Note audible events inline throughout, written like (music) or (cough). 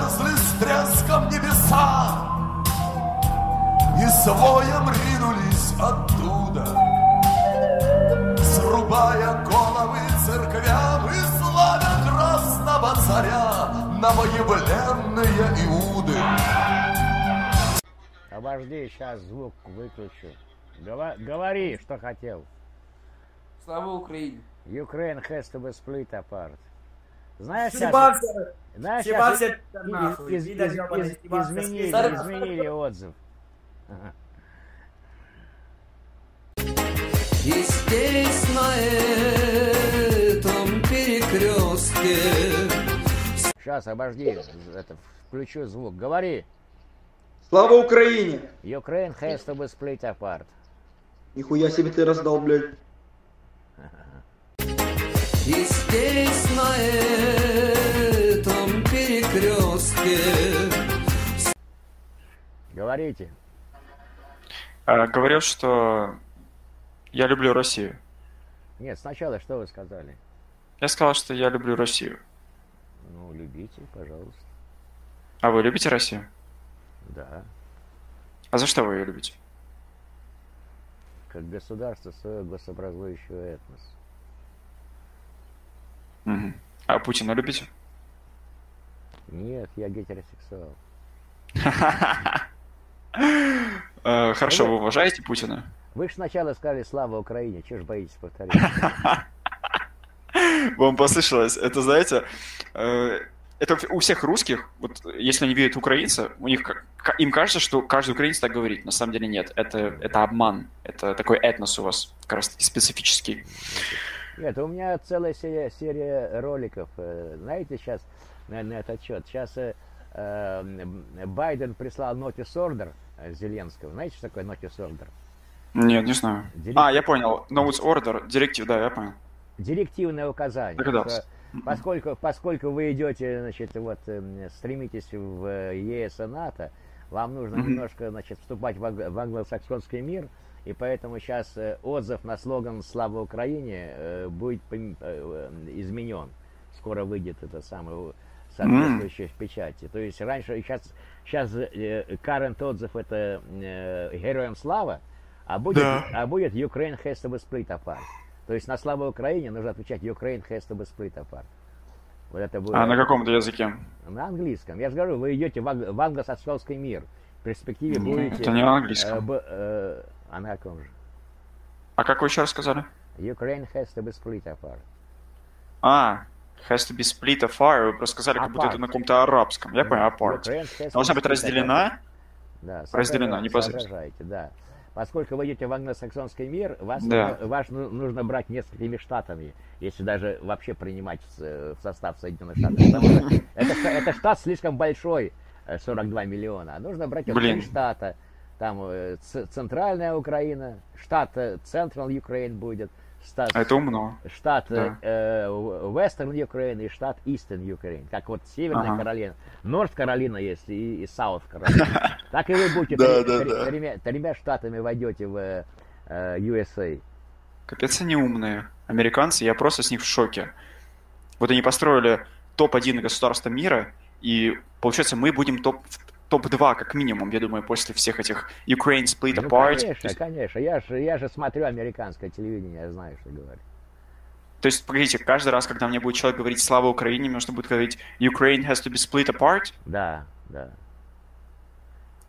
разверзли с треском небеса И своем ринулись оттуда Срубая головы церквям И славя красного царя Новоявленные Иуды Обожди, сейчас звук выключу. Гова- говори, что хотел. Слава Україні! Ukraine has to be split apart. Знаешь, сейчас, Съебался! знаешь, из- из- из- из- съебался, изменили, изменили отзыв. Ага. И здесь, на этом перекрестке Сейчас, обожди, это, включу звук. Говори. Слава Украине! Ukraine has to be split apart. Нихуя себе ты раздал, блядь. И здесь, на этом перекрестке Говорите. А, Говорил, что я люблю Россию. Нет, сначала что вы сказали? Я сказал, что я люблю Россию. Ну, любите, пожалуйста. А вы любите Россию? Да. А за что вы ее любите? Как государство своего госообразующего этнос. А Путина любите? Нет, я гетеросексуал. (laughs) Э, Хорошо, вы уважаете Путина? Вы же сначала сказали «Слава Украине», чего ж боитесь повторить? (laughs) Вам послышалось. Это, знаете, э, это у всех русских, вот если они видят украинца, у них им кажется, что каждый украинец так говорит. На самом деле нет. Это, это обман. Это такой этнос у вас, как раз таки специфический. Нет, у меня целая серия, серия роликов. э, Знаете, сейчас на, на этот счет. Сейчас э, э, Байден прислал notice order э, Зеленского. Знаете, что такое notice order? Нет, не знаю. Директив. А, я понял. Notes order, директив, да, я понял. Директивное указание. Догадался. Поскольку, поскольку вы идете, значит, вот эм, стремитесь в э, ЕС и НАТО, вам нужно Мгм. немножко, значит, вступать в англосаксонский мир, и поэтому сейчас отзыв на слоган «Слава Украине» э, будет э, э, изменен. Скоро выйдет это самое соответствующее в печати. То есть раньше, сейчас, сейчас current отзыв это э, «Героям слава», а будет, Да. а будет «Ukraine has to be split apart». То есть на «Слава Украине» нужно отвечать «Ukraine has to be split apart». Вот это будет А на каком-то языке? на английском. Я же говорю, вы идете в, англосаксонский мир. В перспективе будете... это не на э, э, а же? А как вы еще раз сказали? Ukraine has to be split apart. А, has to be split apart. Вы просто сказали, как будто это на каком-то арабском. Я понял, apart. Должна быть разделена. Да, разделена, непосредственно. соображайте, да. Поскольку вы идете в англосаксонский мир, вас, Да. нужно, вас ну- нужно брать несколькими штатами, если даже вообще принимать в, состав Соединенных Штатов. (laughs) Это, это штат слишком большой, э, 42 миллиона. А нужно брать Блин. три штата. Там э, центральная Украина, штат э, Central Ukraine будет, штат, А Это умно. штат да. э, э, Western Ukraine и штат Eastern Ukraine. Как вот Северная Ага. Каролина, North Каролина есть и, и South Каролина. (laughs) Так и вы будете Да, да, да. тремя, штатами войдете в э, э, USA. Капец они умные. Американцы, я просто с них в шоке. Вот они построили топ-1 государства мира, и получается мы будем топ топ-2 как минимум, я думаю, после всех этих Ukraine split Ну, apart. Конечно, конечно. Я же, я же смотрю американское телевидение, я знаю, что говорю. То есть, погодите, каждый раз, когда мне будет человек говорить «Слава Украине», мне нужно будет говорить «Ukraine has to be split apart», Да, да.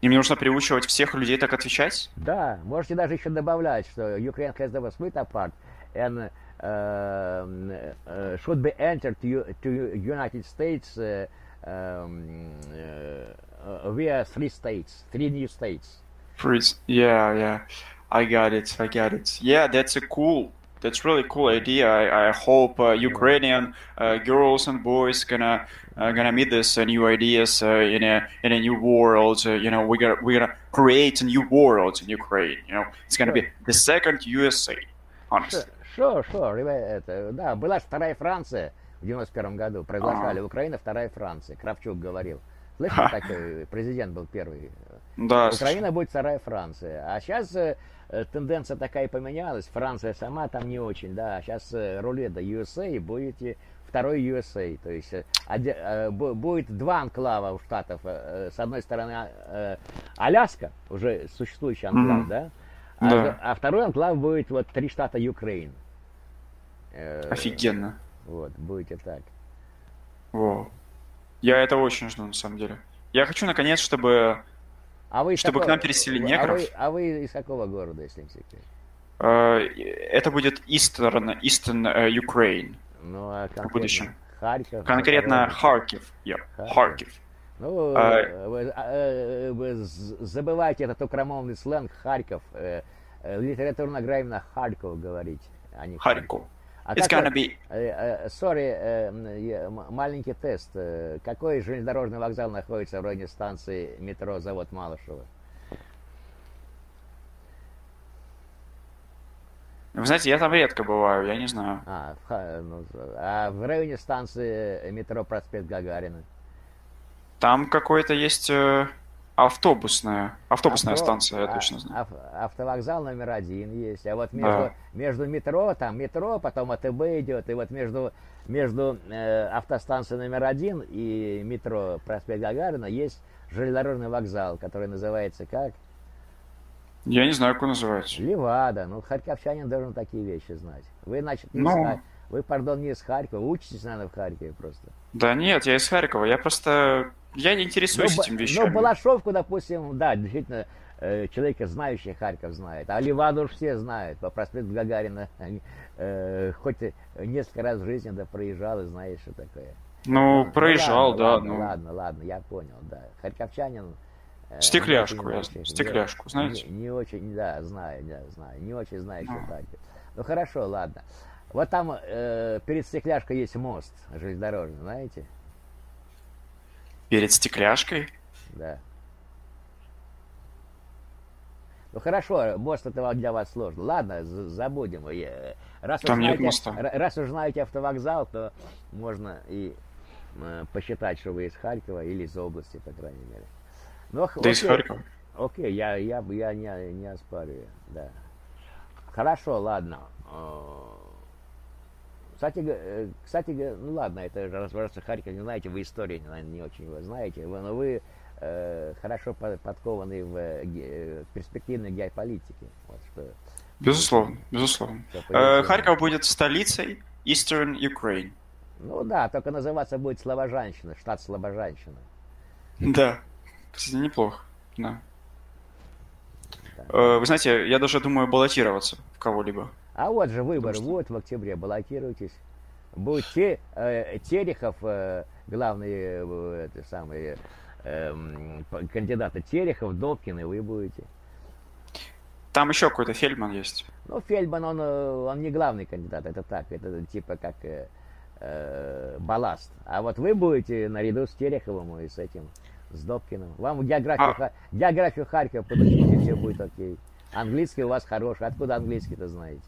и мне нужно приучивать всех людей так отвечать? Да, можете даже еще добавлять, что Ukraine has never split apart and uh, uh, should be entered to, to United States uh, um, uh, via three states, three new states. Freeze. Yeah, yeah. I got it. I got it. Yeah, that's a cool. That's really cool idea. I, I hope uh, Ukrainian uh, girls and boys gonna uh, gonna meet this uh, new ideas uh, in a in a new world. Uh, you know, we gonna we're gonna create a new world in Ukraine. You know, it's gonna be the second USA. Honestly. Что, что, это, да, была же вторая Франция в 91 году, приглашали Украина, вторая Франция, Кравчук говорил. Слышали, такой президент был первый. Да. Украина будет вторая Франция. А сейчас э, э, тенденция такая поменялась. Франция сама там не очень, да. Сейчас э, рулета USA будете второй USA. То есть э, э, будет два анклава у штатов. Э, э, С одной стороны э, Аляска, уже существующий анклав, Мгм. да? А, Да. а второй анклав будет вот три штата Украины. Э, Офигенно. Вот, будете так. Во. Я это очень жду, на самом деле. Я хочу, наконец, чтобы А вы Чтобы к какого- нам переселили а негров? вы- А вы из какого города, если не секрет? э, это будет Eastern, Eastern э, Ukraine. Ну, а конкретно будущем. Харьков. Конкретно. Харьков. Yeah. Харьков. Харьков. Ну, А- э, вы, а, вы з- забывайте этот укромовный сленг Харьков. Литературно грамотно Харьков говорить, а не Харьков. А It's какой- gonna be... э, э, маленький тест. Э, Какой железнодорожный вокзал находится в районе станции метро Завод Малышева? Вы знаете, я там редко бываю, я не знаю. А, ну, а в районе станции метро Проспект Гагарина. Там какой-то есть э, автобусная, автобусная Авто- станция, я а- точно знаю. ав- автовокзал номер один есть. А вот между, Да. между метро, там метро, потом АТБ идет, и вот между, между э, автостанцией номер один и метро проспект Гагарина есть железнодорожный вокзал, который называется как? Я не знаю, как он называется. Левада. Ну, харьковчанин должен такие вещи знать. Вы, значит, не Ну. из Ха- Вы, пардон, не из Харькова, учитесь, наверное, в Харькове просто. Да нет, я из Харькова, я просто... Я не интересуюсь Ба- этим ну, вещами. Балашовку, допустим, да, действительно, э, человека, знающий Харьков, знает. А Ливаду уж все знают. По проспекту Гагарина (laughs) э, хоть несколько раз в жизни да проезжал и знаешь, что такое. Ну, проезжал, ладно, да, ладно, ну... Ладно, ладно, я понял, да. Харьковчанин... э, Стекляшку я очень- стекляшку, не- знаете? Не, не очень, да, знаю, да, знаю. Не очень знаю, что Ну. Харьков. Ну, хорошо, ладно. Вот там э, перед стекляшкой есть мост железнодорожный, знаете? Перед стекляшкой? Да. Ну хорошо, мост это для вас сложно. Ладно, забудем. Раз, Там нет знаете, моста. раз уж знаете автовокзал, то можно и э, посчитать, что вы из Харькова или из области, по крайней мере. Ну, х- Да из окей. Харькова. Окей, я, я, я не, не оспариваю, да. Хорошо, ладно. Кстати, э, кстати, ну ладно, это же раз раз вы Харьков не знаете, вы историю, наверное, не очень его знаете, вы- но вы э, хорошо по- подкованы в э, э, перспективной геополитике. Вот что, Безусловно, безусловно. что Э. Харьков будет столицей Eastern Ukraine. Ну да, только называться будет Слобожанщина, штат Слобожанщина. Да. Кстати, неплохо. Да. Вы знаете, я даже думаю баллотироваться в кого-либо. А вот же Потому что- вот в октябре, баллотируйтесь. Будет те, э, Терехов, э, главные э, это самые эм, п- кандидаты Терехов, Добкин, и вы будете. Там еще какой-то Фельдман есть. Ну, Фельдман, он, э, он не главный кандидат, это так, это типа как э, э, балласт. А вот вы будете наряду с Тереховым и с этим, с Добкиным. Вам географию, А. Географию Харькова подучите, все будет окей. Английский у вас хороший, откуда английский-то знаете?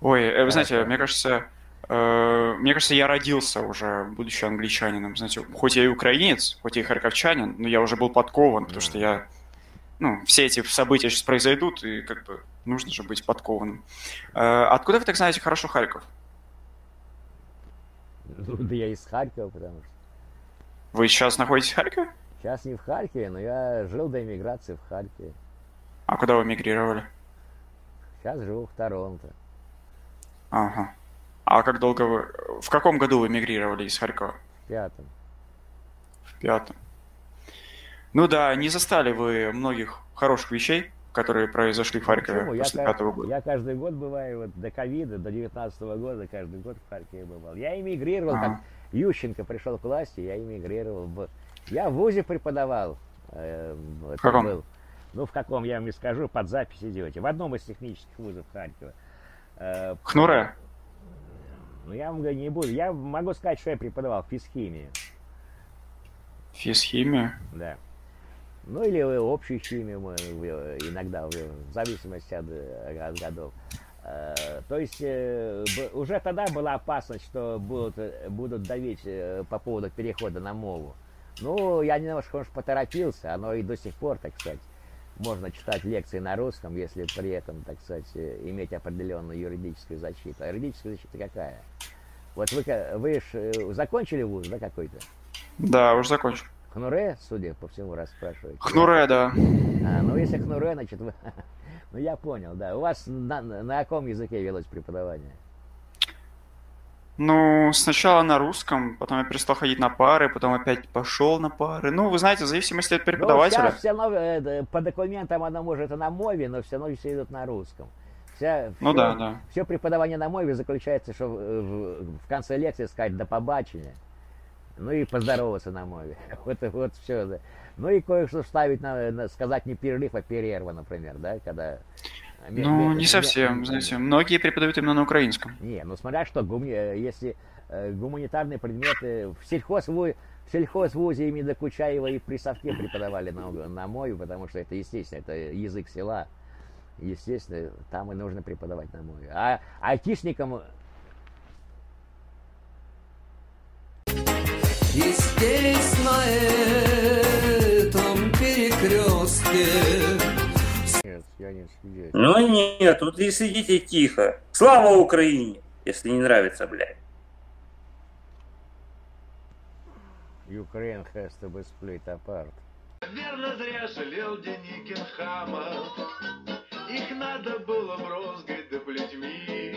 Ой, э, вы знаете, Хорошо. мне кажется, э, мне кажется, я родился уже, будучи англичанином. Знаете, хоть я и украинец, хоть я и харьковчанин, но я уже был подкован, потому что я, ну, все эти события сейчас произойдут, и как бы нужно же быть подкованным. Э, Откуда вы так знаете хорошо Харьков? Ну, да я из Харькова, потому что Вы сейчас находитесь в Харькове? сейчас не в Харькове, но я жил до эмиграции в Харькове. А куда вы мигрировали? Сейчас живу в Торонто. Ага. А как долго вы... В каком году вы мигрировали из Харькова? В пятом. В пятом. Ну да, не застали вы многих хороших вещей, которые произошли в Харькове Почему? Я, после ка- пятого года. я каждый год бываю, вот до ковида, до 19 года, каждый год в Харькове бывал. Я эмигрировал, Ага. как Ющенко пришел к власти, я эмигрировал. В... Я в ВУЗе преподавал. э, это каком? был. Ну, в каком, я вам не скажу, под запись идете. В одном из технических вузов Харькова. Э, Хнуре? Ну, я вам говорю, не буду. Я могу сказать, что я преподавал физхимию. Физхимия? Да. Ну или общую химию мы иногда, в зависимости от, от годов. Э, То есть э, уже тогда была опасность, что будут, будут давить по поводу перехода на мову. Ну, я немножко, может, поторопился, оно и до сих пор, так сказать, можно читать лекции на русском, если при этом, так сказать, э, иметь определенную юридическую защиту. А юридическая защита какая? Вот вы, вы ж э, закончили вуз, да, какой-то? Да, уже закончил. Хнуре, судя по всему, раз спрашиваете. Хнуре, да. А, ну если хнуре, значит вы... (laughs) Ну я понял, да. У вас на на каком языке велось преподавание? Ну, сначала на русском, потом я перестал ходить на пары, потом опять пошел на пары. Ну, вы знаете, в зависимости от преподавателя. Ну, сейчас все равно э, да, по документам оно может и на мове, но все равно все идут на русском. Вся, Ну всё- да, да. Все преподавание на мове заключается, что в, в- конце лекции сказать «до побачення», ну и поздороваться на мове. (laughs) Вот, вот все. Ну и кое-что ставить, на, на- сказать не перерыв, а перерва, например, да, когда... ме- Ну, не совсем, знаете. Многие преподают именно на украинском. Не, ну смотря что, гуми- если э, гуманитарные предметы в сельхозву- в сельхозвузе именно Докучаева и при совке преподавали на, на мове, потому что это естественно, это язык села. Естественно, там и нужно преподавать на мове. А айтишникам И сидеть. Ну нет, тут и сидите тихо. Слава Украине, если не нравится, блядь. Ukraine has to be split apart. Верно зря жалел Деникин хама. Их надо было брозгать да плетьми.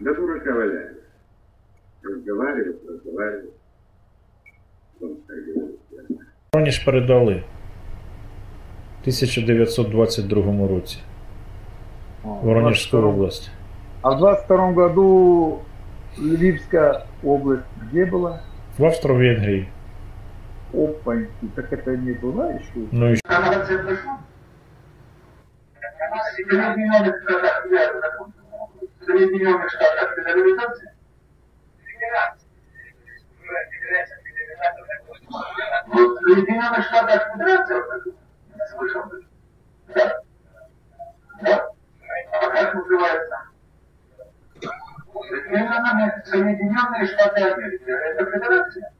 Да дурака так говорят, я Воронеж передали 1922 році. Воронежську область. А в 22 году Львивская область где была? В Австро-Венгрії. Опаньки, так это не была еще? Ну і Соединенных Штатах Федерализации? Вот в Соединенных Штатах Федерация, вот это, я слышал. Как называется? Соединенные, Соединенные Штаты Америки. Это федерация?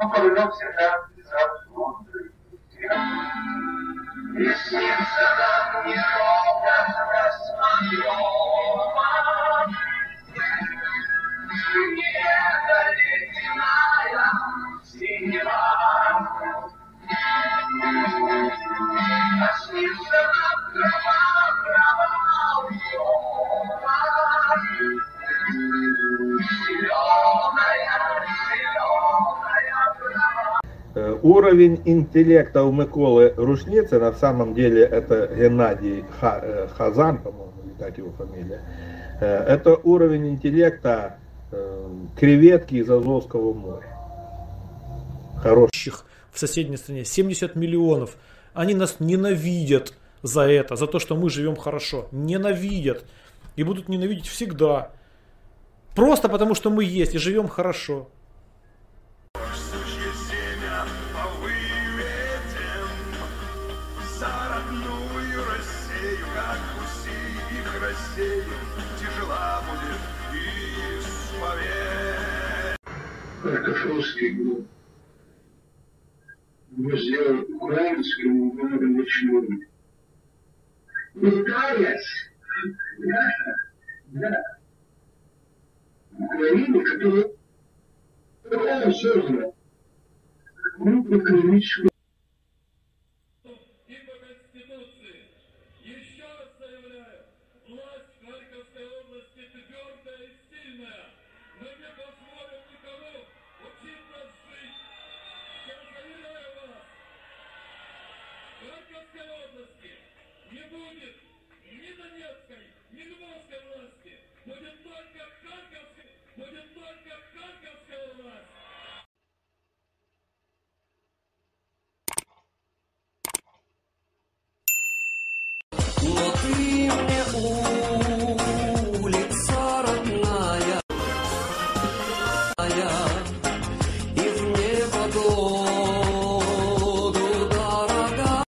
Ну, повезет всегда сразу внутрь. И снится нам не образ космодрома. Уровень интеллекта у Миколы Рушницы, на самом деле это Геннадий э, Хазан, по-моему, как его фамилия, Э, это уровень интеллекта э, креветки из Азовского моря. Хороший. в соседней стране 70 миллионов. Они нас ненавидят за это, за то, что мы живем хорошо. Ненавидят. И будут ненавидеть всегда. Просто потому, что мы есть и живем хорошо. Сучье семя выведем За родную Россию, как уси их рассеем Тяжела будет исповедь картофельский гриб. Мы сделали украинскому черный. Пытаясь, да, да, Украина, которая такого создана, мы экономическую